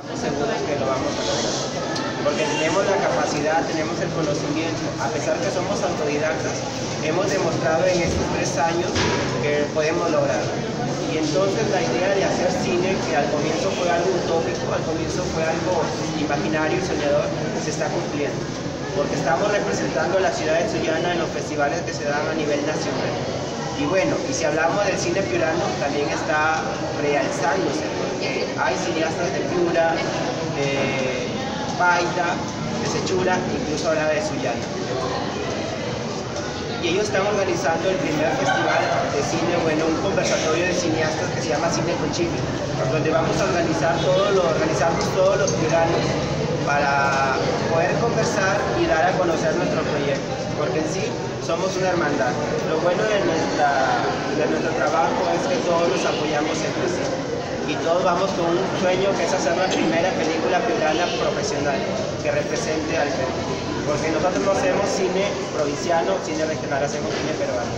Estamos seguros que lo vamos a lograr. Porque tenemos la capacidad, tenemos el conocimiento, a pesar que somos autodidactas, hemos demostrado en estos tres años que podemos lograrlo. Y entonces la idea de hacer cine, que al comienzo fue algo utópico, al comienzo fue algo imaginario y soñador, se está cumpliendo. Porque estamos representando a la ciudad de Sullana en los festivales que se dan a nivel nacional. Y bueno, y si hablamos del cine piurano, también está realzándose, porque hay cineastas de Piura, de Paita, de Sechura, incluso ahora de Sullana. Y ellos están organizando el primer festival de cine, bueno, un conversatorio de cineastas que se llama Cine con Chile, donde vamos a organizar todo lo, organizamos todos los piuranos para poder conversar y dar a conocer nuestro proyecto, porque en sí somos una hermandad. Lo bueno de, nuestra, de nuestro trabajo es que todos nos apoyamos entre sí y todos vamos con un sueño que es hacer la primera película piurana profesional que represente al Perú. Porque nosotros no hacemos cine provinciano, cine regional, hacemos cine peruano.